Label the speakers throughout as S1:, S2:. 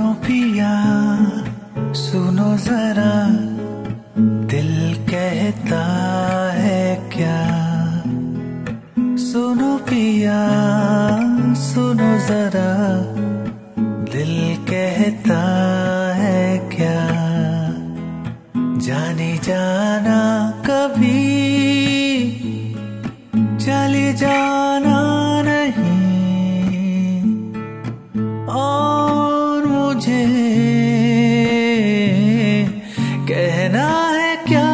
S1: सुनो पिया, सुनो जरा, दिल कहता है क्या? सुनो पिया, सुनो जरा, दिल कहता है क्या? जानी जाना मुझे। कहना है क्या?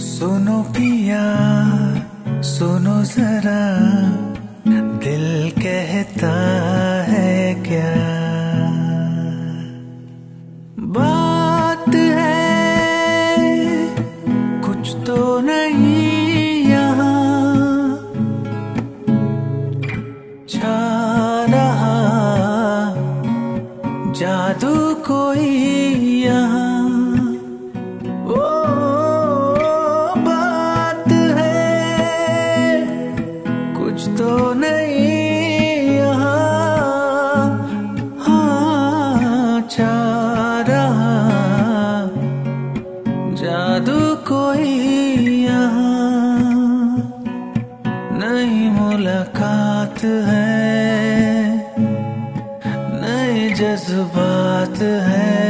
S1: सुनो पिया सुनो जरा दिल कहता जादू कोई यहाँ। ओ, बात है, कुछ तो नहीं यहाँ। हाँ छा जादू कोई यहाँ। नई मुलाकात है। जज्बात है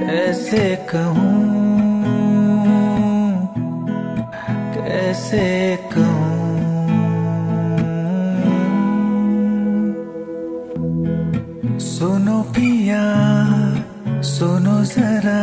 S1: कैसे कहूँ कैसे कहूँ। सुनो पिया सुनो जरा